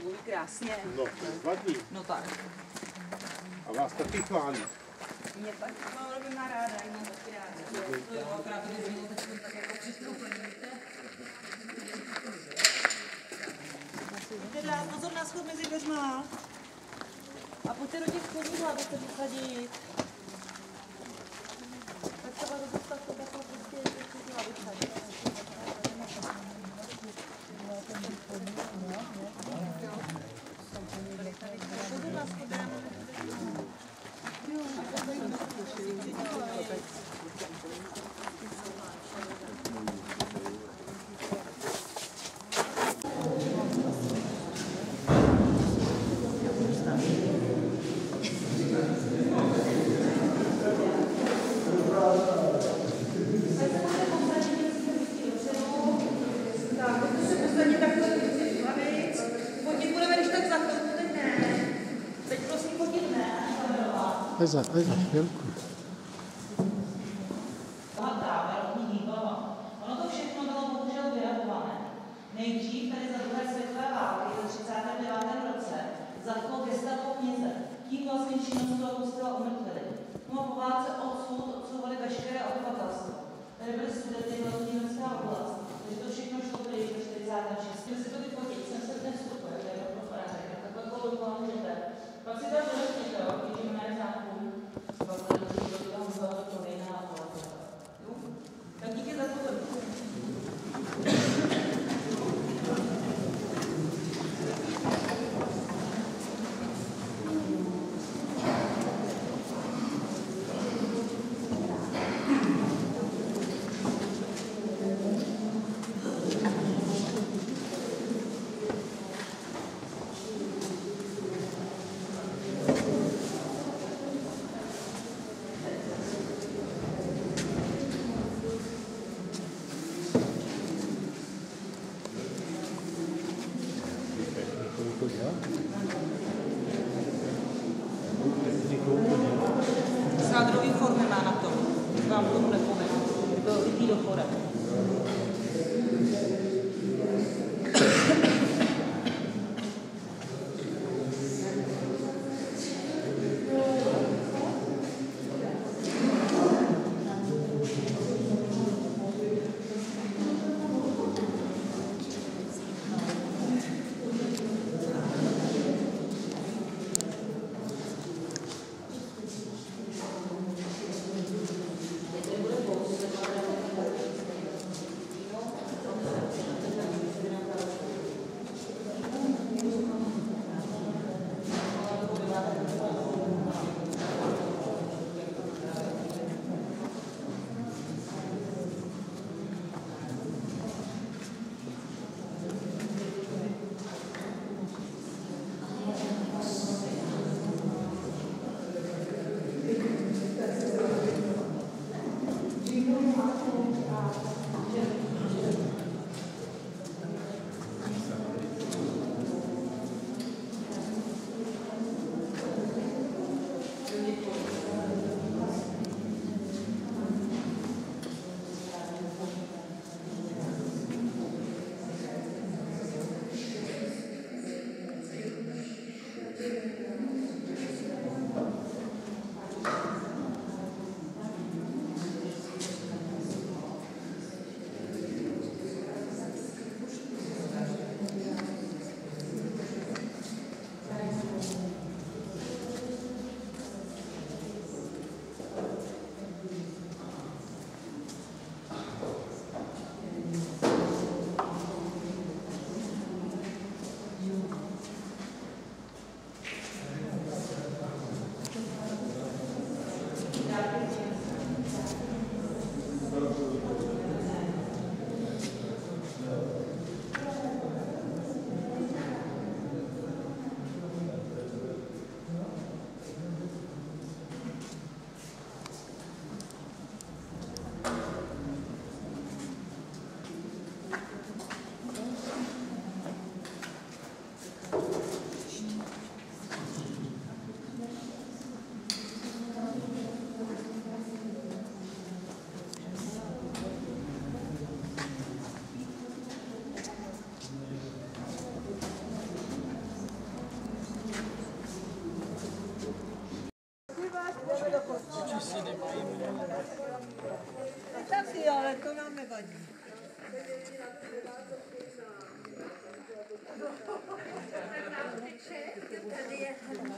Zvolí krásně. No, vadí. No tak. A vás taky chválí. Mě tak mám rodina ráda, já mám taky ráda. To jo, akorát že zmínil, tak jako přistoupený, víte? Teda pozor na schod mezi dveřma. A pojďte do těch schodů, abyste vysadit. I 行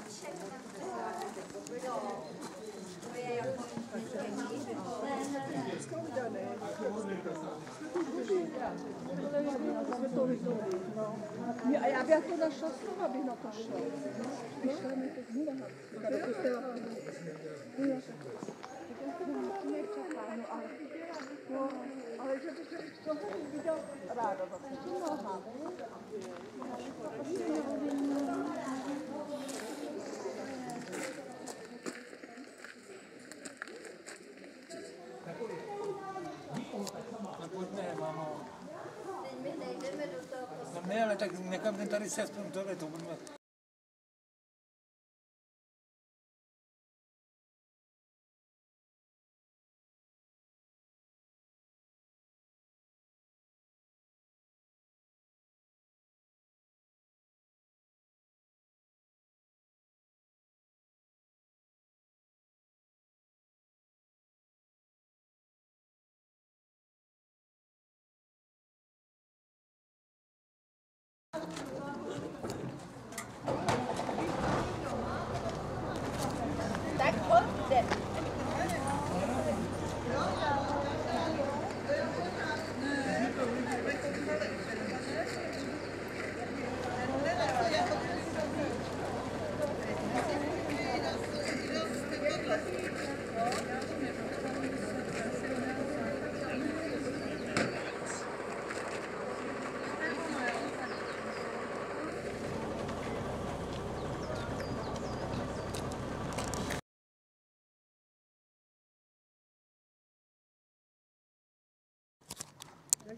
je hrníček. Jo. To je jako A já bych to našla slova, abych na to šla. Vyšla mi to z mnoha. Tady to se No, ale, no, ale že by člověk toho viděl ráda zase. Toho No ne, ale tak necháme tady si aspoň tohle, to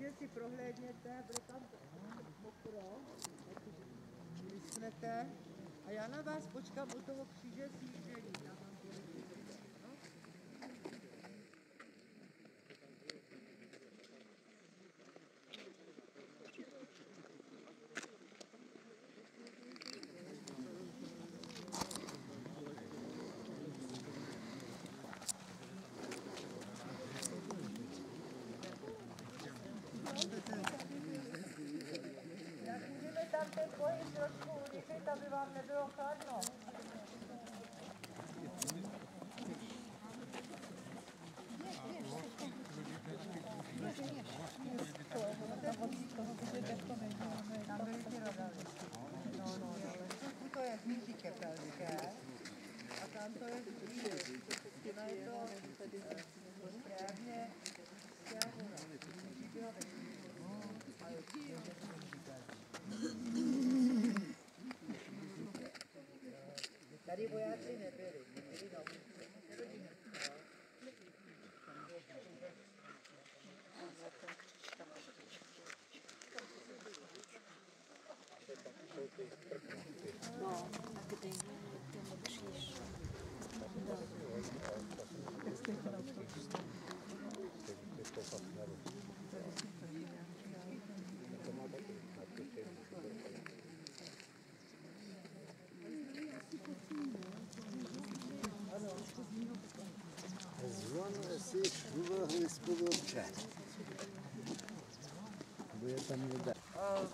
Takže si prohlédněte, bude tam mokro, vyschnete a já na vás počkám u toho kříže sjíždění. तभी आपने voy a tener si ulohy z. Bude tam.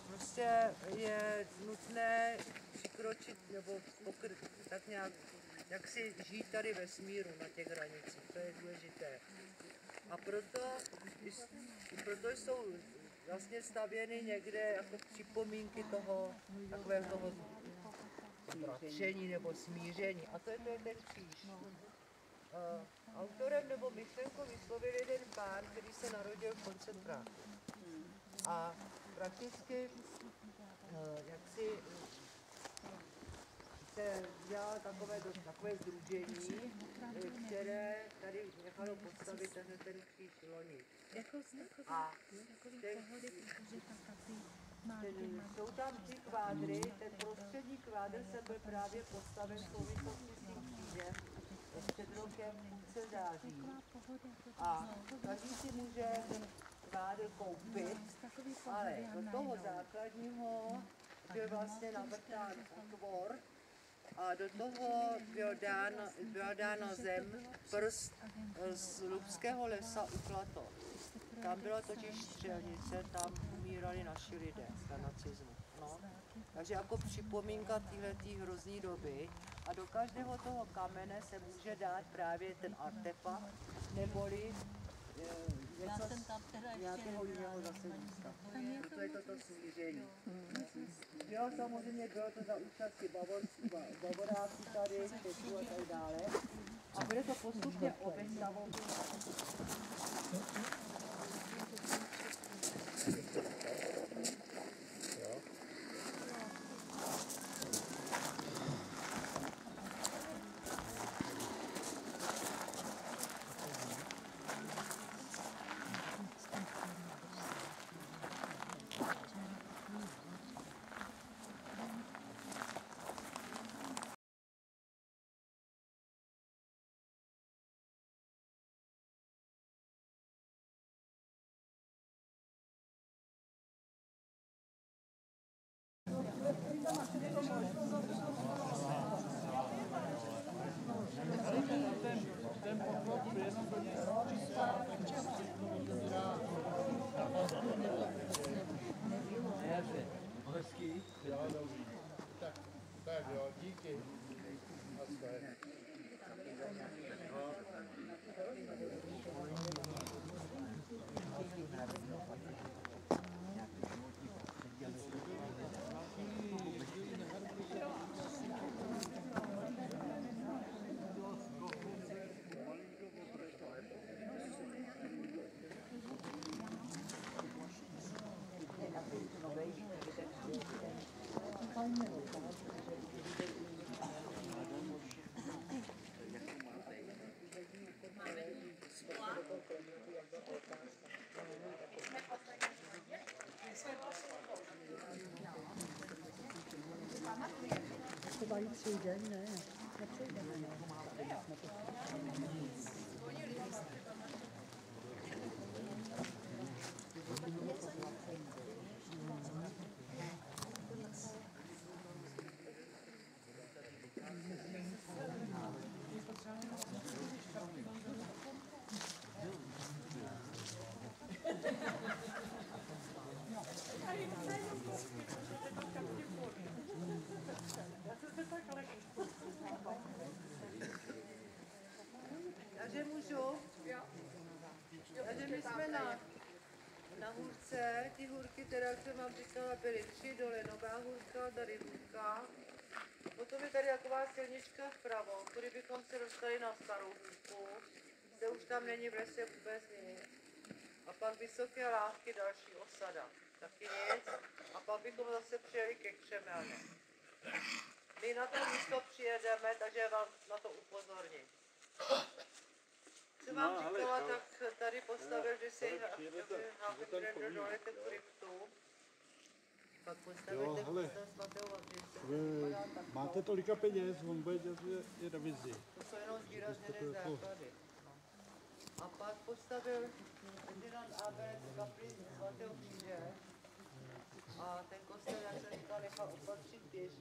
Prostě je nutné přikročit nebo pokr- tak nějak, jak si žít tady ve smíru na těch hranicích, to je důležité. A proto, proto jsou vlastně stavěny někde jako připomínky toho takového toho bratření nebo smíření. A to je ten kříž. Uh, autorem nebo myšlenkou vyslovil jeden pán, který se narodil v koncentráku. A prakticky, eh, jak si se dělá takové, takové združení, eh, které tady nechalo postavit tenhle ten kříž loni. A ten, ten, jsou tam tři kvádry, ten prostřední kvádr se byl právě postaven v souvislosti s tím křížem před rokem půlce září. A každý si může ten kvádr koupit, ale do toho základního byl vlastně navrtán otvor a do toho byl dán, byla dána zem, prst z lubského lesa u Klato. Tam byla totiž střelnice, tam umírali naši lidé za nacismu. No. Takže jako připomínka téhle hrozný doby a do každého toho kamene se může dát právě ten artefakt, neboli eh, něco z nějakého jiného zase místa. Proto je to to smíření. Jo, samozřejmě bylo to za účasti Ba- Bavoráků tady, Čechů a tak dále. A bude to postupně obestavováno. Kubalı suydu anne. Kubalı suydu anne. Takže můžu? Takže my jsme na, na hůrce, ty hůrky teda, jsem vám říkala, byly tři dole, Nová hůrka, tady hůrka. Potom je tady taková silnička vpravo, kudy bychom se dostali na starou hůrku, kde už tam není v lese vůbec nic. Pak vysoké lávky, další osada, taky nic. A pak bychom zase přijeli ke Křemelně. My na to místo přijedeme, takže vám na to upozorním. Co vám No, říkala, ale- tak tady postavil, že si přijedete, Happy ten Brando pomník. dole ten kryptu. Pak postavil ten svatého. Vy máte tolika peněz, on bude dělat je, je na vizi. To jsou jenom zvýrazněné základy. A pak postavil Ferdinand Abel kapli svatého kříže. A ten kostel, jak jsem říkal, nechal opatřit pěš.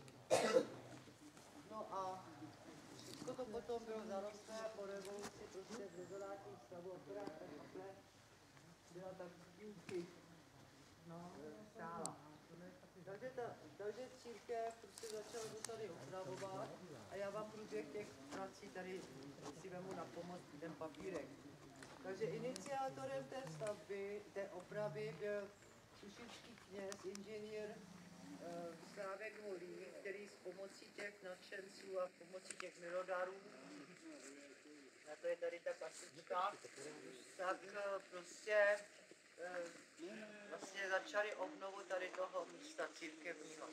No a všechno to potom bylo zarostlé po revoluci prostě v dezolátním stavu, akorát ta kaple byla tak díky. No, stála. Takže, ta, takže církev prostě začala to tady opravovat a já vám průběh těch prací tady si vemu na pomoc ten papírek. Takže iniciátorem té stavby, té opravy byl sušický kněz, inženýr eh, Slávek Holý, který s pomocí těch nadšenců a pomocí těch milodarů, a to je tady ta kasička, tak eh, prostě eh, vlastně začali obnovu tady toho místa církevního.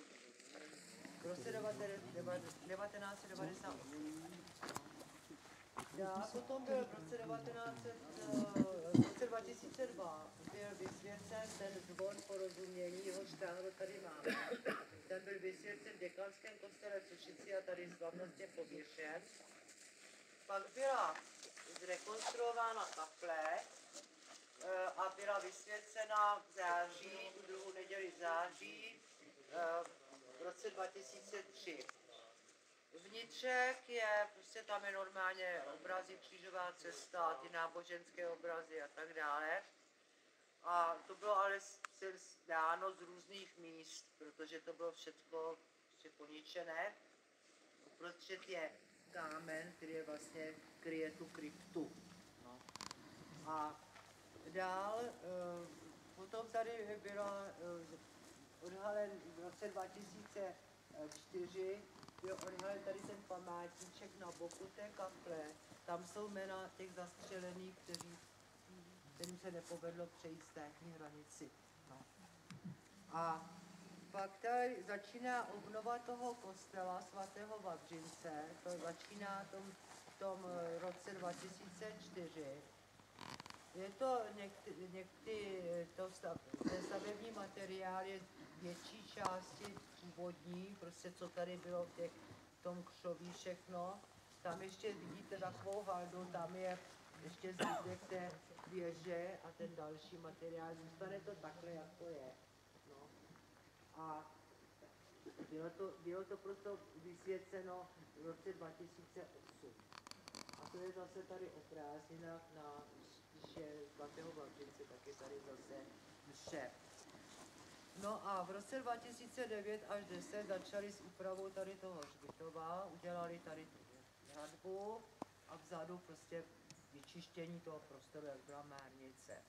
V roce 1998. Já potom byl v roce 1900, eh, v roce 2002 byl vysvěcen ten zvon porozumění, jehož táhlo tady máme. Ten byl vysvěcen v děkanském kostele v Sušici a tady slavnostně pověšen. Pak byla zrekonstruována kaple eh, a byla vysvěcena v září, druhou neděli září eh, v roce 2003. Vnitřek je, prostě tam je normálně obrazy, křížová cesta, ty náboženské obrazy a tak dále. A to bylo ale dáno z různých míst, protože to bylo všechno prostě poničené. Uprostřed je kámen, který je vlastně kryje tu kryptu. No. A dál, eh, potom tady byla eh, odhalen v roce 2004 byl odhalen tady ten památníček na boku té kaple. Tam jsou jména těch zastřelených, kteří, kterým se nepovedlo přejít státní hranici. No. A pak tady začíná obnova toho kostela svatého Vavřince, to začíná tom, v tom eh, roce 2004. Je to někdy, někdy to stav, stavební materiál je větší části původní, prostě co tady bylo v těch, v tom křoví všechno. Tam ještě vidíte takovou haldu, tam je ještě zbytek té věže a ten další materiál. Zůstane to takhle, jak to je. No. A bylo to, bylo to proto vysvěceno v roce 2008. A to je zase tady o prázdninách na že svatého Vavřince, tak je tady zase mše. No a v roce 2009 až 10 začali s úpravou tady toho hřbitova, udělali tady tu hradbu a vzadu prostě vyčištění toho prostoru, jak byla márnice.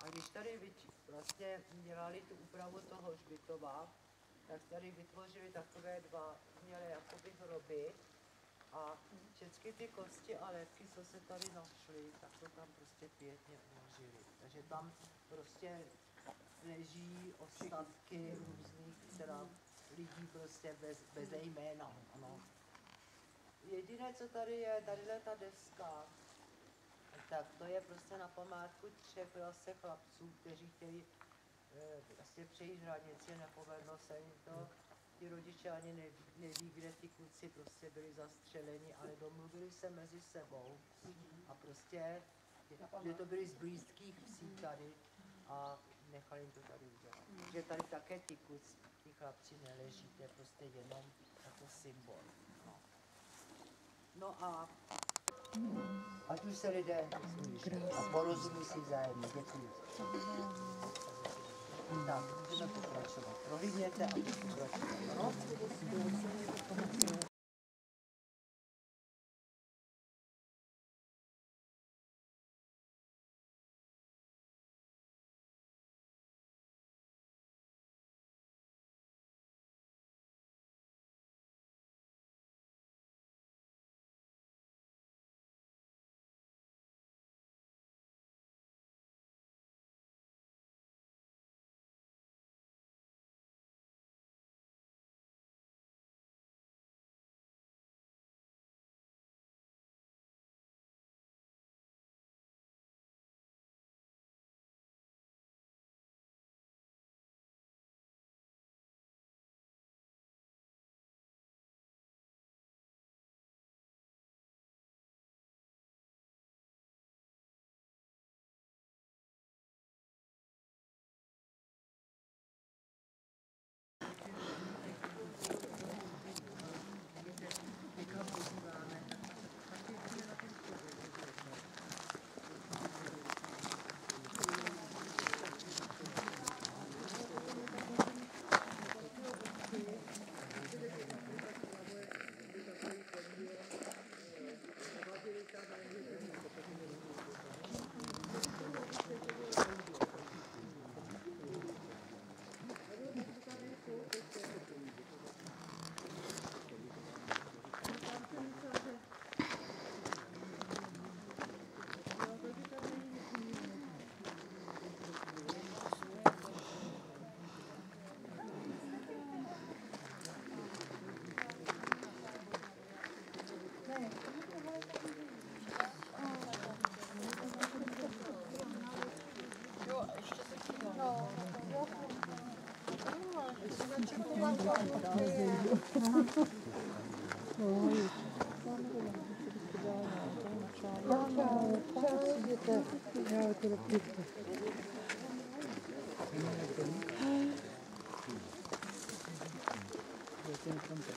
A když tady vlastně dělali tu úpravu toho hřbitova, tak tady vytvořili takové dva, měli jakoby hroby a všechny ty kosti a lepky, co se tady našly, tak to tam prostě pěkně uložili. Takže tam prostě leží ostatky různých teda lidí prostě bez, bez jména. Ano. Jediné, co tady je, tadyhle ta deska, tak to je prostě na památku třech vlastně chlapců, kteří chtěli eh, vlastně přejít hranici, nepovedlo se jim to. Ti rodiče ani neví, neví, kde ty kluci prostě byli zastřeleni, ale domluvili se mezi sebou a prostě, že to byli z blízkých psí tady a nechali jim to tady udělat. Že tady také ty kluci, ty chlapci neleží, to je prostě jenom jako symbol. No, no a ať už se lidé a porozumí si vzájemně. Děkuji. Так, треба покращувати. Провідняття або покращувати.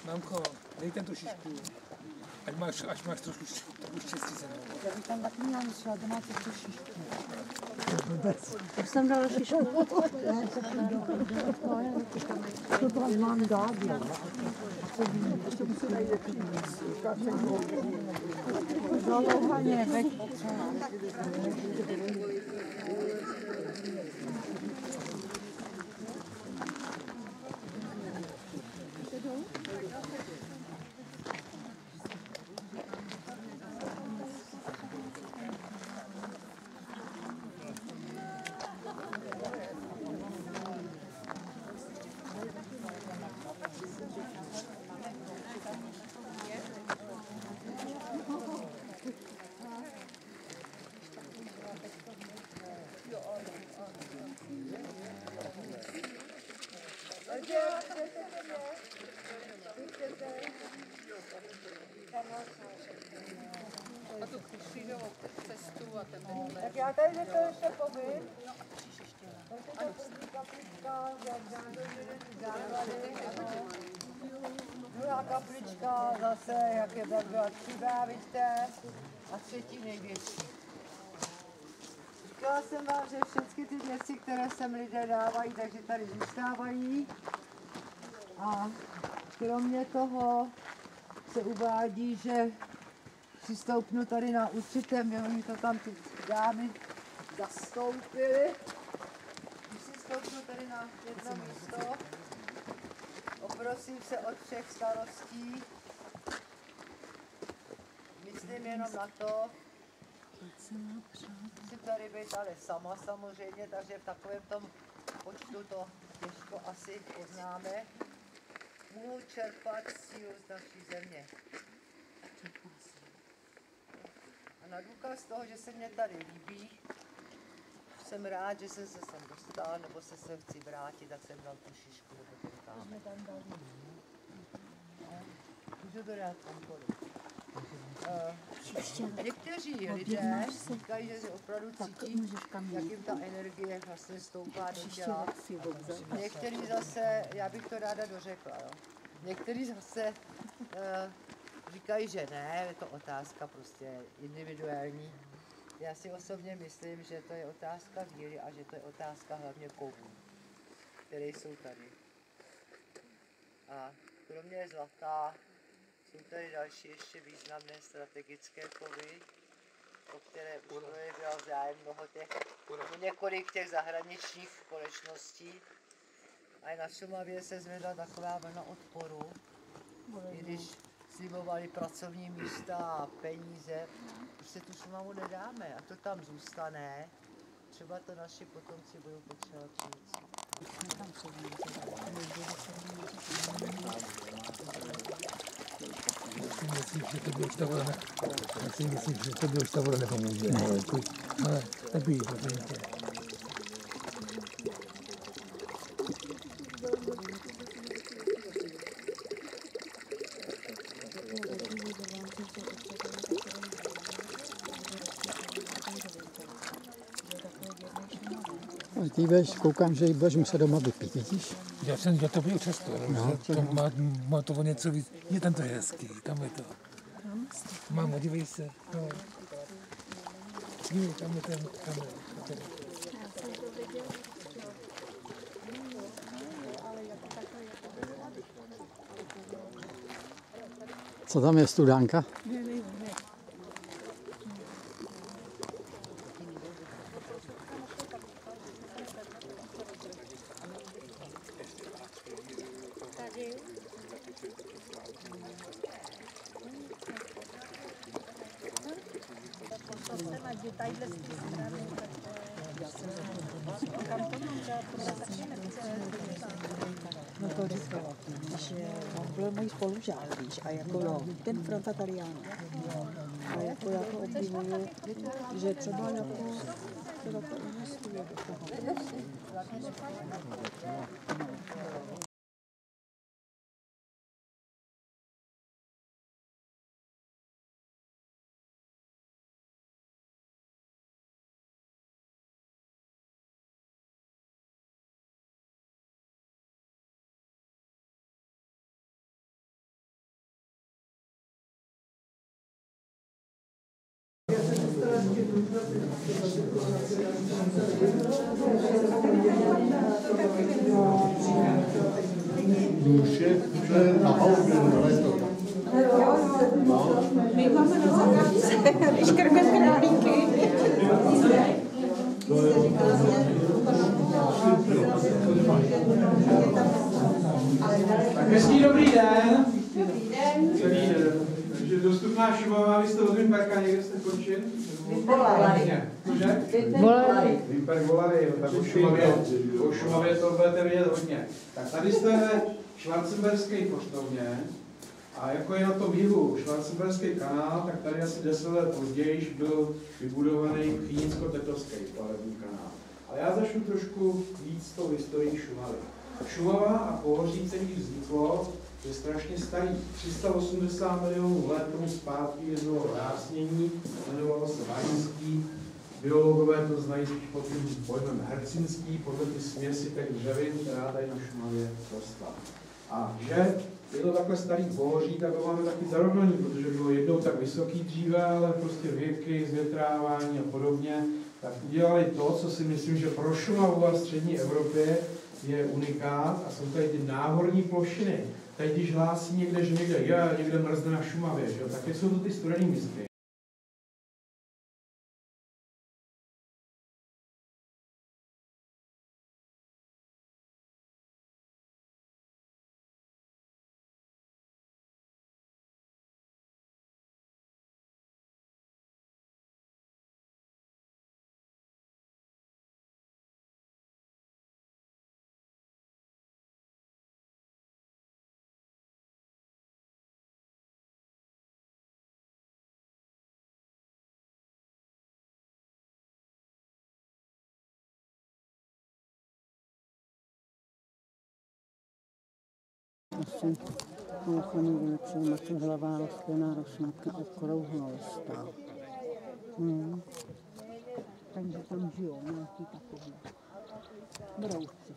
Namco, 1969. Ať máš, až máš trošku, trošku štěstí se mnou. Já bych tam taky měla myslela domácí tu šišku. Už jsem dala šišku. To tam mám dát, jo. Zalouhaně, veď. Tak já tady to ještě povím. Ano. Druhá kaplička zase, jak je tak byla křivá, vidíte, a třetí největší. Říkala jsem vám, že všechny ty věci, které sem lidé dávají, takže tady zůstávají. A kromě toho se uvádí, že přistoupnu tady na určitém, jo, oni to tam ty dámy zastoupili. Když si stoupnu tady na jedno místo, oprosím se od všech starostí, myslím jenom na to, musím tady být ale sama samozřejmě, takže v takovém tom počtu to těžko asi poznáme. Mohu čerpat sílu z naší země. A na důkaz toho, že se mě tady líbí, jsem rád, že jsem se sem dostal, nebo se sem chci vrátit, tak jsem dal tu šišku nebo ten kámen. Můžu to dát kamkoliv. Uh, někteří lidé říkají, že se opravdu cítí, jak jim ta energie vlastně stoupá do těla. Někteří zase, já bych to ráda dořekla, jo. Někteří zase uh, říkají, že ne, je to otázka prostě individuální. Já si osobně myslím, že to je otázka víry a že to je otázka hlavně kovů, které jsou tady. A kromě zlata jsou tady další ještě významné strategické kovy, o které už projevil zájem mnoho těch, několik těch zahraničních společností. A na Šumavě se zvedla taková vlna odporu, i když slibovali pracovní místa a peníze, už se tu Šumavu nedáme a to tam zůstane. Třeba to naši potomci budou potřebovat říct. Myslím, že to by už ta voda ne... Já si myslím, že to by už ta voda nepomůže. Ale, ty, budeš, koukám, že ji budeš muset doma vypít, vidíš? Já jsem já to byl často, no, to má, má to o něco víc. Je tam to je hezký, tam je to. Mámo, dívej se. No. Dívej, tam je ten, tam je ten. Co tam je studánka? No to říkala, že on byl můj spolužák, víš, a jako jo, ten Franta Taliano. A jako já to obdivuju, že třeba jako se do toho do toho. Duše, duše na palubě leto. My máme na zakázce, když krmeme králíky. Tak hezký dobrý den. Dobrý den. Celý den. Takže dostupná Šumava, někde jste končil? Vyvolali. Cože? Volali. Vimperk volali, jo, tak o Šumavě, o Šumavě to budete vědět hodně. Tak tady jste ve Švarcemberské poštovně a jako je na tom jihu Švarcemberský kanál, tak tady asi 10 let později byl vybudovaný Chýnsko-Tetovský plavební kanál. Ale já začnu trošku víc s tou historií Šumavy. Šumava a pohoří celý vzniklo, je strašně starý. 380 milionů let tomu zpátky jedno rásnění, jmenovalo se Vajinský. Biologové to znají spíš pod tím pojmem hercinský, podle ty směsi těch dřevin, která tady na Šumavě rostla. A že je to takhle starý pohoří, tak ho máme taky zarovnaný, protože bylo jednou tak vysoký dříve, ale prostě věky, zvětrávání a podobně, tak udělali to, co si myslím, že pro Šumavu a střední Evropě je unikát a jsou tady ty náhorní plošiny. Teď, když hlásí někde, že někde je, někde mrzne na Šumavě, že tak jsou to ty studený místky. Asi Pouchaný ulice, Macehlavá rostlinná rošnatka okrouhlostá. Hmm. Takže tam žijou nějaký takový brouci.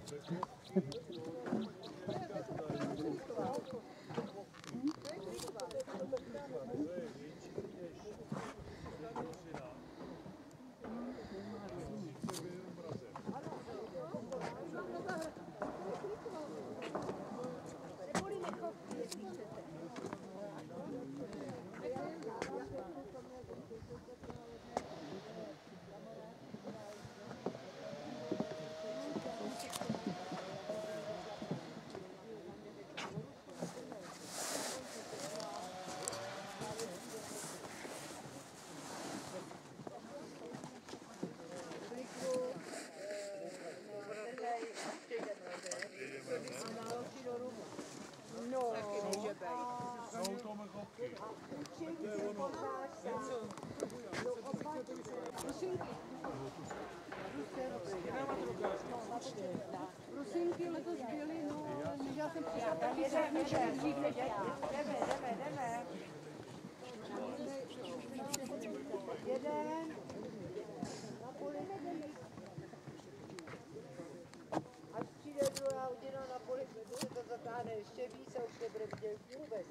Rusinky letos byly, no, já jsem přišla dřív než já. Jdeme, jdeme, jdeme. Jeden. Až přijde druhá hodina na poli, to zatáhne ještě víc a už nebude vidět vůbec.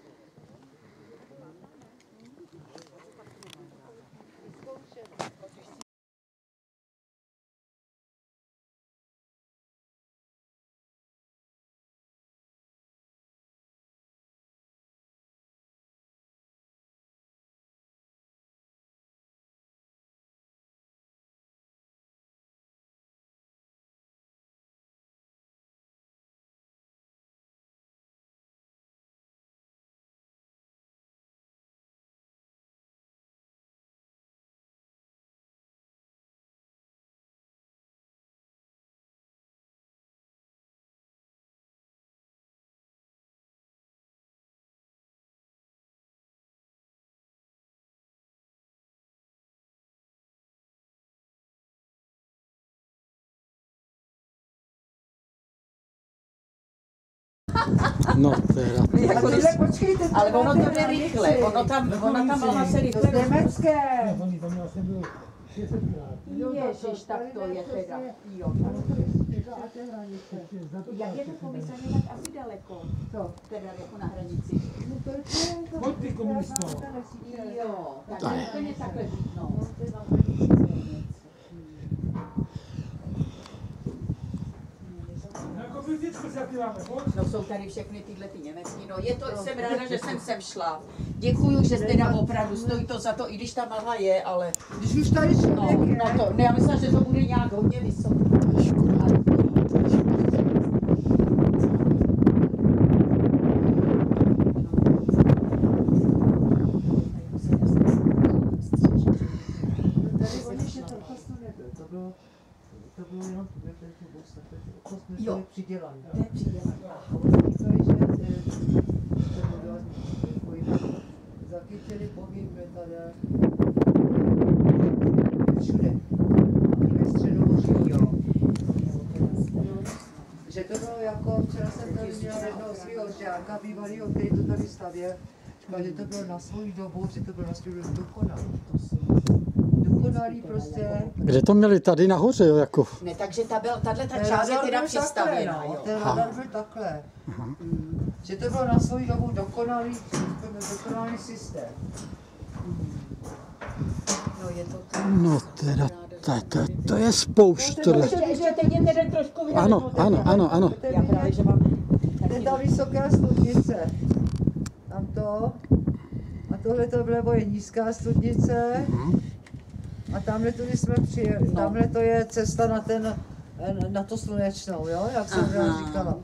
No, teda. Jako počkejte, ale ono to jde rychle, ono tam, ona tam mlha se rychle. To německé. Oni tam asi bylo 600 Ježiš, tak to je teda. Jo, Jak je to pomyslně tak asi daleko? Co? Teda jako na hranici. No to je Pojď ty komunisto. Jo, Tak. tak úplně takhle být, no. Vždycky. No jsou tady všechny tyhle ty německý, no je to, jsem ráda, že jsem sem šla. Děkuju, že teda opravdu stojí to za to, i když ta mlha je, ale... Když už tady No, člověk je, no to, ne, já myslím, že to bude nějak hodně vysoko. že to bylo, to bylo jenom tohle, tady to bylo takhle, to Jo. To je přidělané. A oni říkali, že eh, to bylo zachytili pohyb všude. I ve středomoří, jo. Že to bylo jako, včera jsem tady měla jednoho svého žáka bývalého, který to tady stavěl, říkal, že to bylo na svou dobu, že to bylo na svou dobu dokonalý. Dokonalý prostě. Kde to měli? Tady nahoře, jo, jako. Ne, takže ta, byl, tahle ta část je teda přistavěná, takhle, no. jo. Ten radar byl takhle. Mm. Že to bylo na svou dobu dokonalý, dokonalý systém. No je to No teda, to, to, to je spoušť tohle. Ještě, ještě teď je tedy trošku vyhledat, Ano, no, tak ano, já- ano, ano. Já právě, že mám To je ta vysoká studnice. Tam to. A tohle to vlevo je nízká studnice. A tamhle tudy jsme přijeli. No. Tamhle to je cesta na ten, na to slunečnou, jo? Jak jsem Aha. vám říkala.